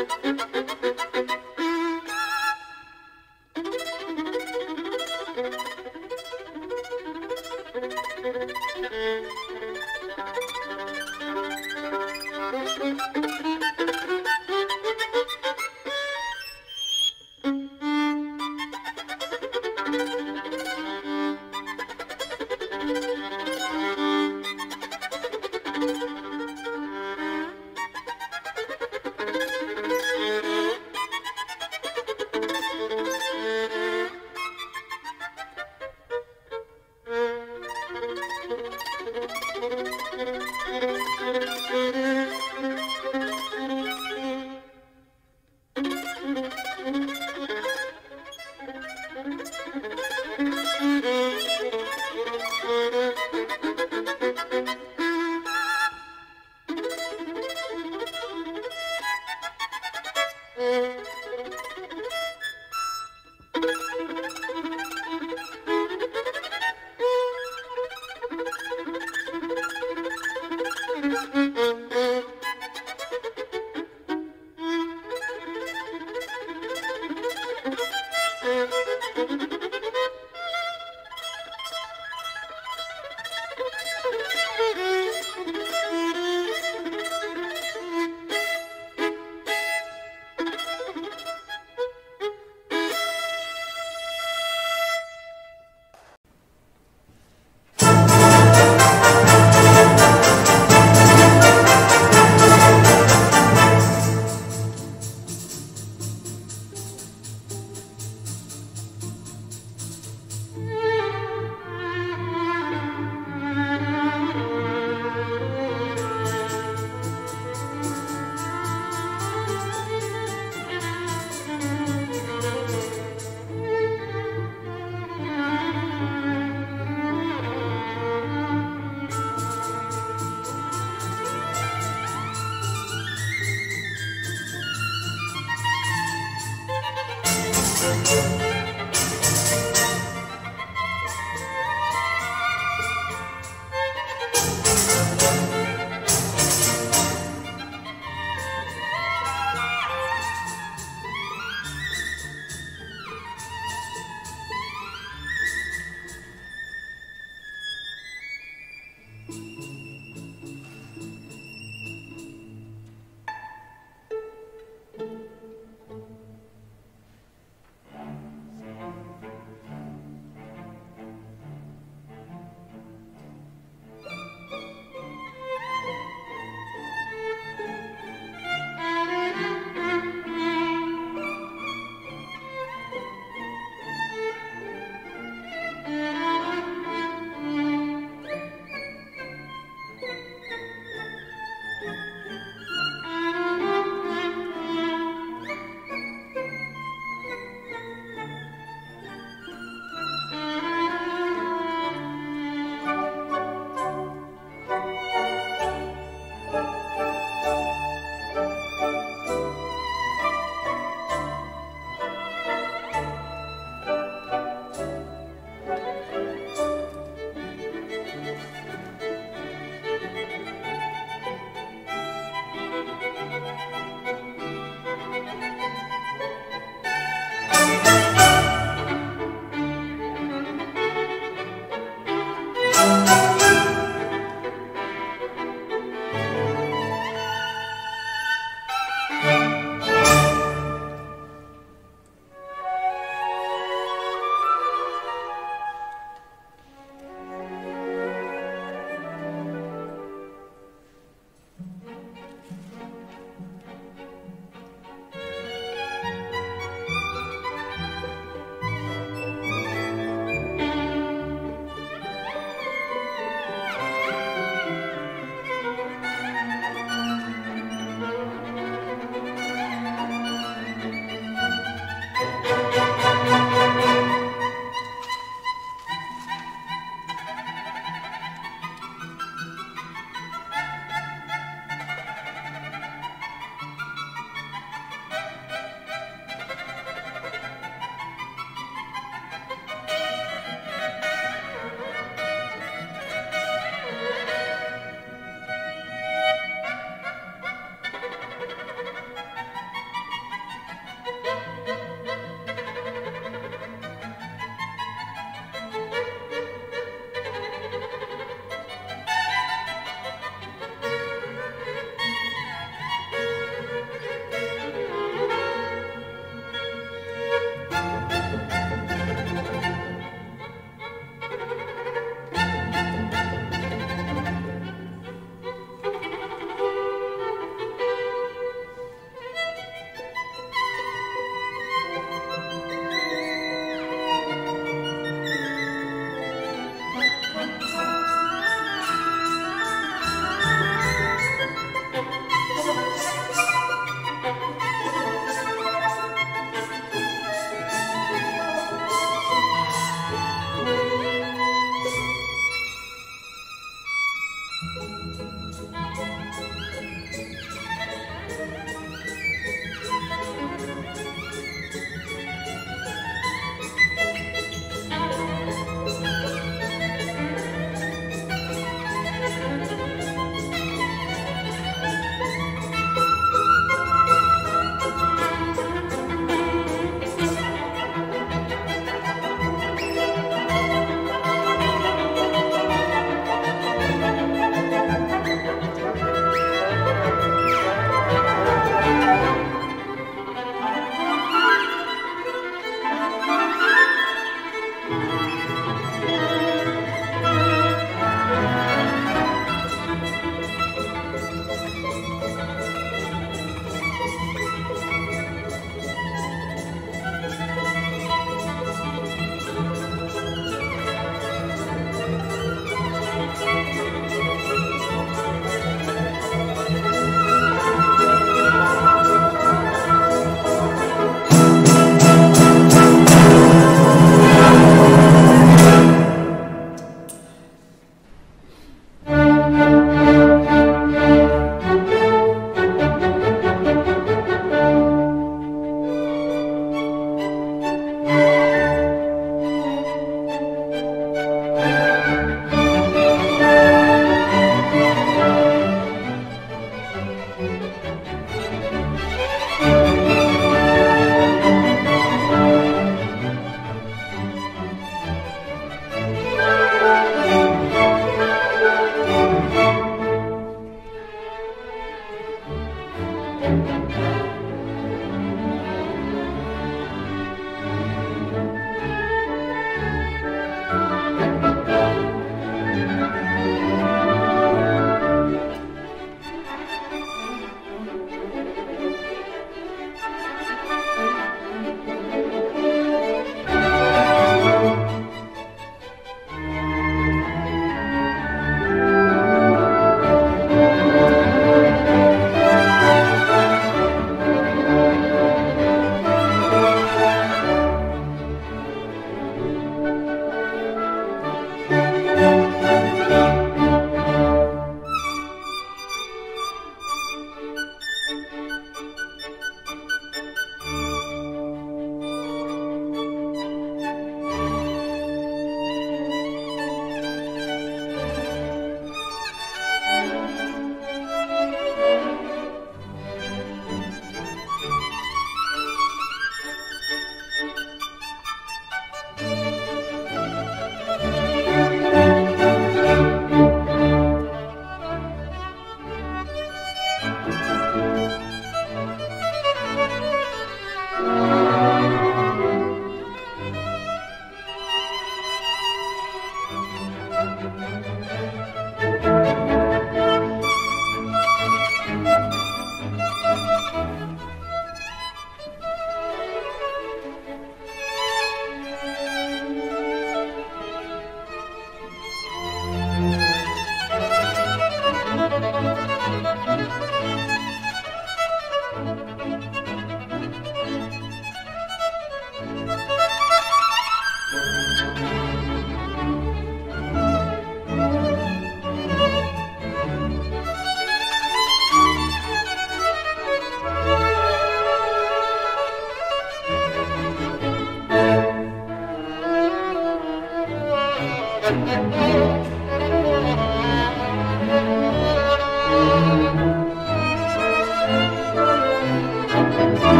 Música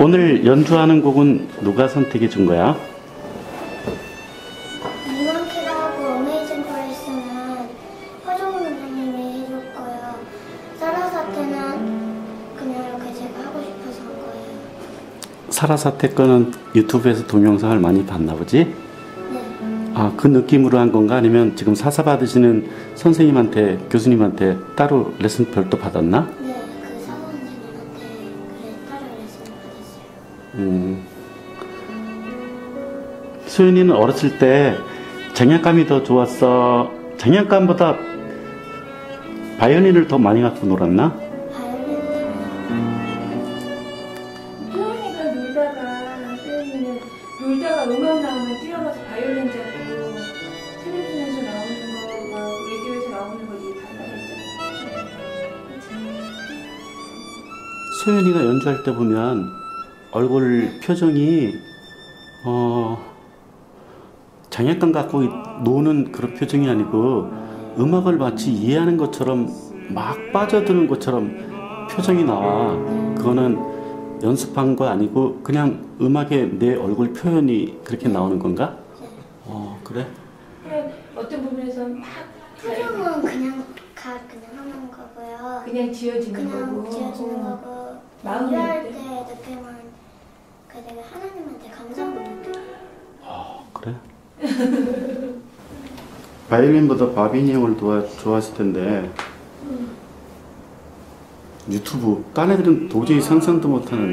오늘 연주하는 곡은 누가 선택해 준 거야? 사라사태 거는 유튜브에서 동영상을 많이 봤나 보지? 네. 아, 그 느낌으로 한 건가? 아니면 지금 사사 받으시는 선생님한테, 교수님한테 따로 레슨 별도 받았나? 네. 소연이는 어렸을 때 장난감이 더 좋았어? 장난감보다 바이올린을 더 많이 갖고 놀았나? 바이올린 소연이가 놀다가 소연이는 놀다가 음악 나오면 뛰어가서 바이올린 잡고 텔레비전에서 나오는 거, 막 라디오에서 나오는 거 되게 반가웠잖아. 소연이가 연주할 때 보면 얼굴 표정이 어 장난감 갖고 노는 그런 표정이 아니고 음악을 마치 이해하는 것처럼 막 빠져드는 것처럼 표정이 나와 그거는 연습한 거 아니고 그냥 음악에 내 얼굴 표현이 그렇게 나오는 건가? 어 그래? 그냥 어떤 부분에서 막 표정은 그냥 가 그냥 하는 거고요. 그냥 지어지는 그냥 거고. 지어지는 어. 거고 마음이 연주할 어때? 때 느낌은 그 내가 하나님한테 감사하는 느낌. 어 그래? 바이올린보다 바비니 형을 도와, 좋아했을 텐데 유튜브 딴 애들은 도저히 상상도 못하는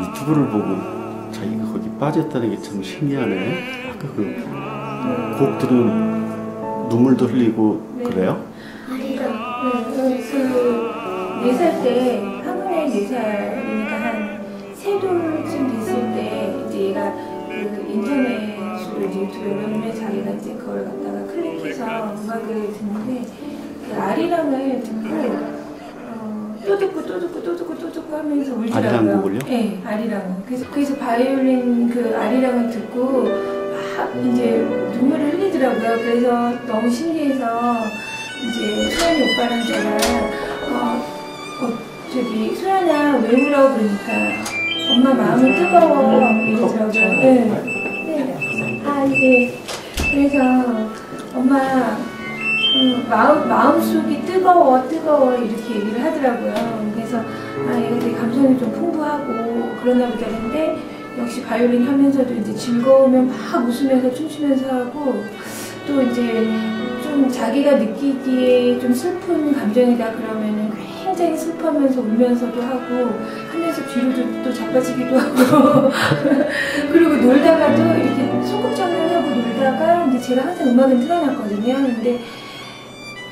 유튜브를 보고 자기가 거기 빠졌다는 게 참 신기하네 아까 그곡 들으면 눈물도 흘리고 네. 그래요? 그러니까 그네살 때 한국에 네 살이니까 한 세 돌쯤 됐을 때 이제 얘가 그 인터넷으로 이제 유튜브에 올려놓으면 자기가 이제 그걸 갖다가 클릭해서 음악을 듣는데 그 아리랑을 듣고 어, 또 듣고 또 듣고 또 듣고 또 듣고 하면서 울더라고요. 아리랑 곡을요? 네, 아리랑을. 그래서 그래서 바이올린 그 아리랑을 듣고 막 이제 눈물을 흘리더라고요. 그래서 너무 신기해서 이제 소연이 오빠랑 제가 어, 어 저기 소연아 왜 울어 그러니까 엄마 마음이 뜨거워 이러더라고요. 네. 이제 그래서 엄마 음, 마음 마음속이 뜨거워 뜨거워 이렇게 얘기를 하더라고요. 그래서 아 얘가 되게 감성이 좀 풍부하고 그러나 보다 근데 역시 바이올린 하면서도 이제 즐거우면 막 웃으면서 춤추면서 하고 또 이제 좀 자기가 느끼기에 좀 슬픈 감정이다 그러면은 굉장히 슬퍼하면서 울면서도 하고 하면서 뒤로 또 자빠지기도 하고 그리고 놀다가도 이렇게 소극장난하고 놀다가 이제 제가 항상 음악은 틀어놨거든요. 근데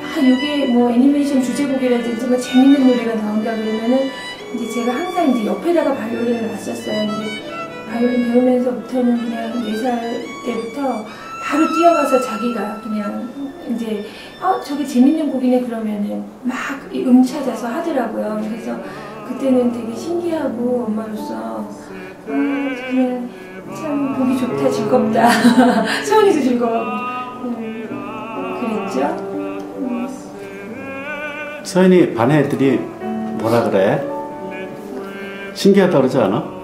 아 이게 뭐 애니메이션 주제곡이라든지 뭐 재밌는 노래가 나온다 그러면은 이제 제가 항상 이제 옆에다가 바이올린을 놨었어요. 근데 바이올린 배우면서부터는 그냥 4살 때부터 바로 뛰어가서 자기가 그냥 이제 어 저게 재밌는 곡이네 그러면은 막 음 찾아서 하더라고요. 그래서 그때는 되게 신기하고 엄마로서 아 그냥 참 보기 좋다 즐겁다 소원이도 즐거워 음, 그랬죠. 음. 소연이 반 애들이 뭐라 그래? 신기하다 그러지 않아?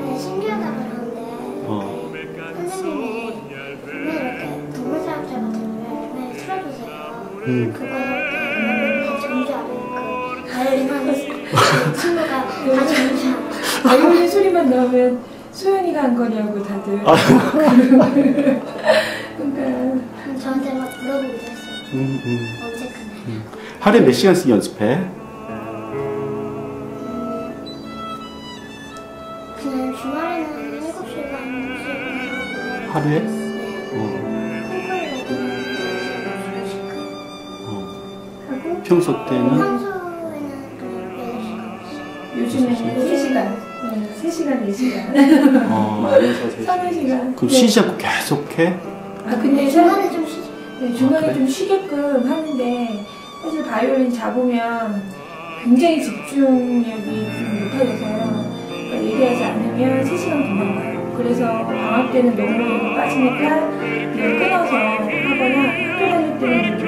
음. 그거 전주 그 바이올린 하는 그 친구가 다 전주 알아. 바이올린 소리만 나오면 소연이가 한 거냐고 다들. 아. 그러니까 저한테 막 물어보기도 했어요. 음, 음. 언제 끝나냐. 하루에 몇 시간씩 연습해? 그냥 주말에는 7시간, 6시간 하고 하루에? 평소 때는 평소에는 그냥 8시간 요즘에는 3시간. 네, 3시간, 4시간. 어, 안에서 세 서너 시간. 시간. 그럼 네. 쉬지 않고 계속 해? 아, 근데 사- 중간에 좀 쉬지 네, 중간에 아, 그래? 좀 쉬게끔 하는데 사실 바이올린 잡으면 굉장히 집중력이 좀 높아져서요. 그러니까 얘기하지 않으면 3시간 금방 가요. 그래서 방학 때는 너무 빠지니까 그냥 끊어서 하거나 학교 다닐 때는